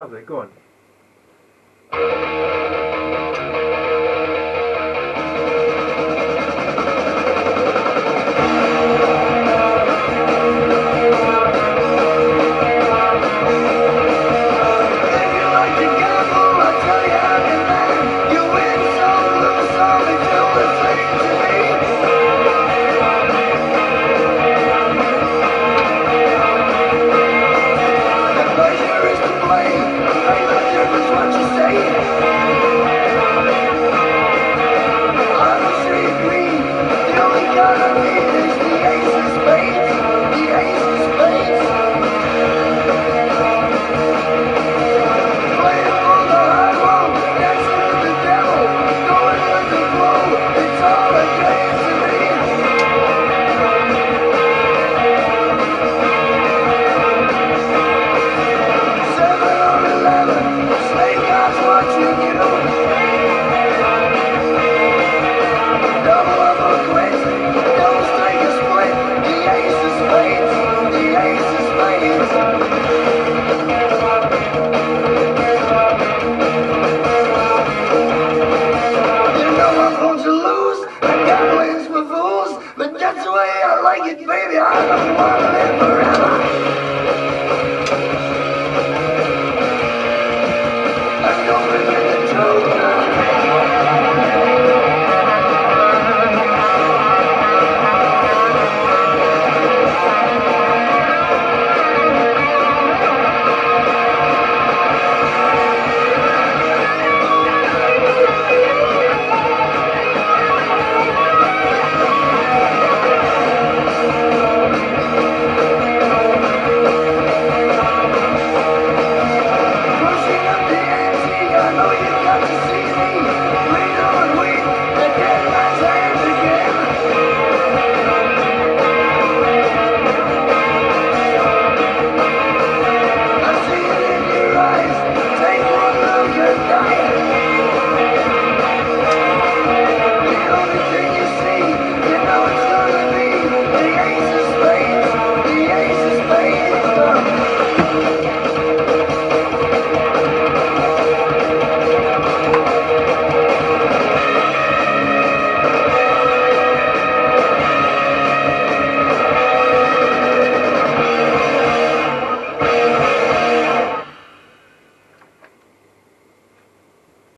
How's go on. like it, baby. I don't want to live forever. I don't regret